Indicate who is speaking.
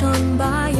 Speaker 1: 伤疤。